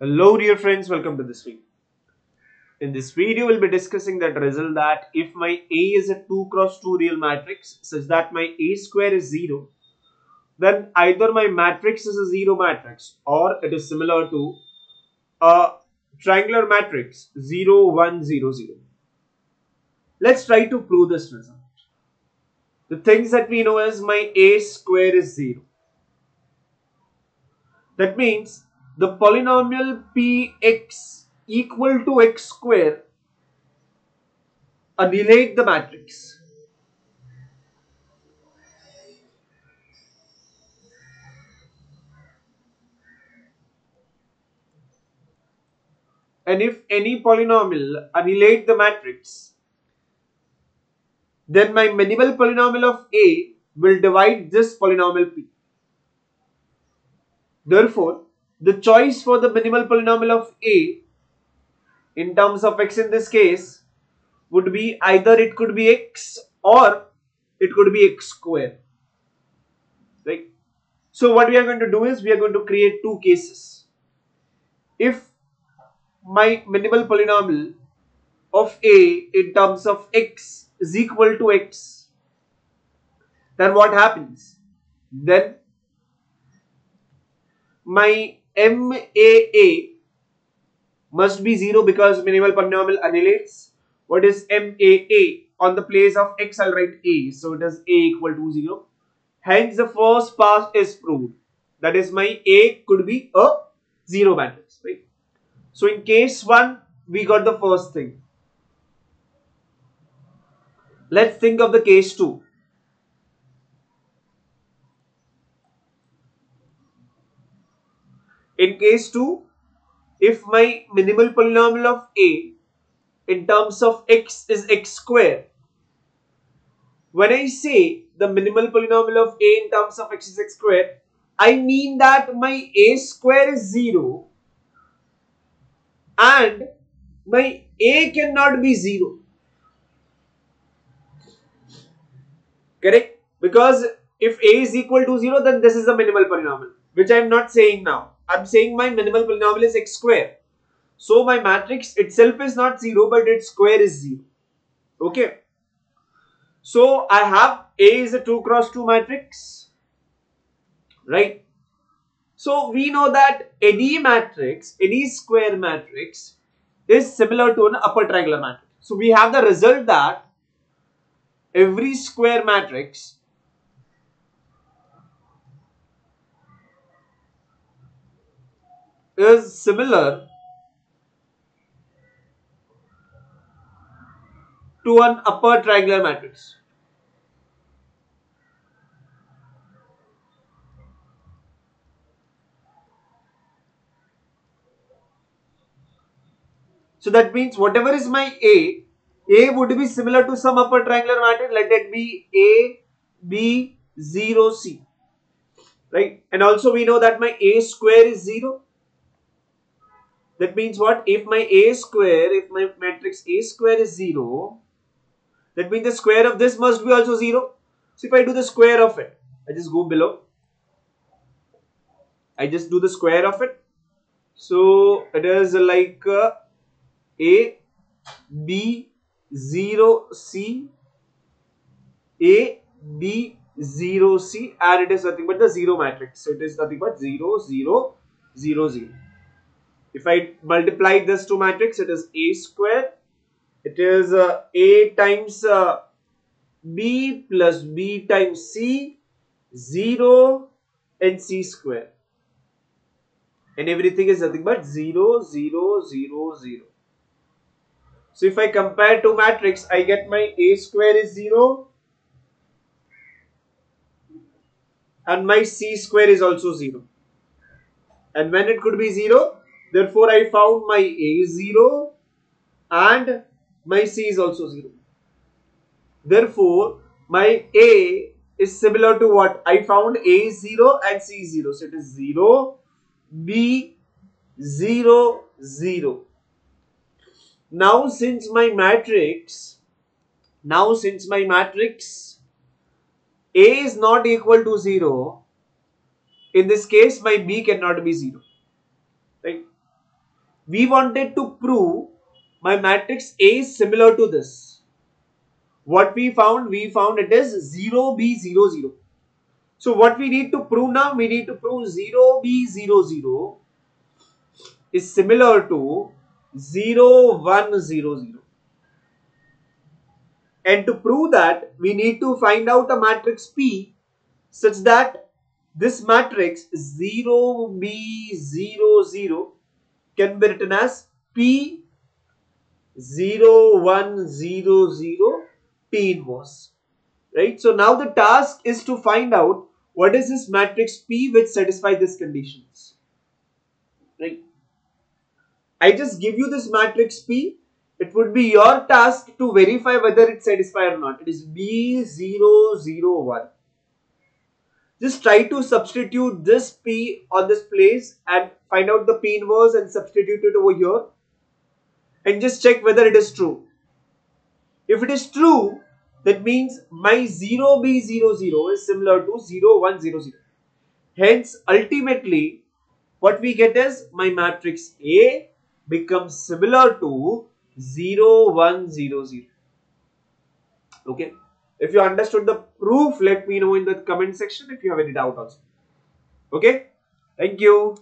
Hello dear friends, welcome to this video. In this video, we'll be discussing that result that if my A is a 2 cross 2 real matrix such that my A square is 0, then either my matrix is a 0 matrix or it is similar to a triangular matrix 0, 1, 0, 0. Let's try to prove this result. The things that we know is my A square is 0. That means the polynomial px equal to x square annihilate the matrix. And if any polynomial annihilate the matrix, then my minimal polynomial of A will divide this polynomial P. Therefore, the choice for the minimal polynomial of A in terms of x in this case would be either it could be x or it could be x square. Right? So what we are going to do is we are going to create two cases. If my minimal polynomial of A in terms of x is equal to x, then what happens? Then my MAA must be 0 because minimal polynomial annihilates. What is MAA? On the place of x I'll write A. So it is A equal to 0. Hence the first part is proved. That is my A could be a 0 matrix. Right? So in case 1 we got the first thing. Let's think of the case 2. In case 2, if my minimal polynomial of a in terms of x is x square, when I say the minimal polynomial of a in terms of x is x square, I mean that my a square is 0 and my a cannot be 0. Correct? Because if a is equal to 0, then this is the minimal polynomial, which I am not saying now. I'm saying my minimal polynomial is x square. So my matrix itself is not 0 but its square is 0. Okay. So I have A is a 2 cross 2 matrix. Right. So we know that any matrix, any square matrix is similar to an upper triangular matrix. So we have the result that every square matrix is similar to an upper triangular matrix. So that means whatever is my A, A would be similar to some upper triangular matrix. Let it be A, B, 0, C. Right? And also we know that my A square is 0 that means what? If my A square, if my matrix A square is 0, that means the square of this must be also 0. So if I do the square of it, I just go below. I just do the square of it. So it is like uh, A, B, 0, C, A, B, 0, C and it is nothing but the 0 matrix. So it is nothing but 0, 0, 0, 0. If I multiply this two matrix, it is A square. It is uh, A times uh, B plus B times C, 0 and C square. And everything is nothing but 0, 0, 0, 0. So if I compare two matrix, I get my A square is 0 and my C square is also 0. And when it could be 0? Therefore, I found my A is 0 and my C is also 0. Therefore, my A is similar to what? I found A is 0 and C is 0. So, it is 0, B, 0, 0. Now, since my matrix, now since my matrix A is not equal to 0, in this case, my B cannot be 0. We wanted to prove my matrix A is similar to this. What we found? We found it is 0B00. So what we need to prove now? We need to prove 0B00 is similar to 0100. And to prove that, we need to find out a matrix P such that this matrix 0B00 can be written as P 0100 P inverse. Right? So now the task is to find out what is this matrix P which satisfies these conditions. Right? I just give you this matrix P. It would be your task to verify whether it satisfies or not. It is B001. Just try to substitute this P on this place and find out the P inverse and substitute it over here. And just check whether it is true. If it is true, that means my 0B00 is similar to 0100. Hence, ultimately, what we get is my matrix A becomes similar to 0100. Okay. If you understood the proof, let me know in the comment section if you have any doubt also. Okay. Thank you.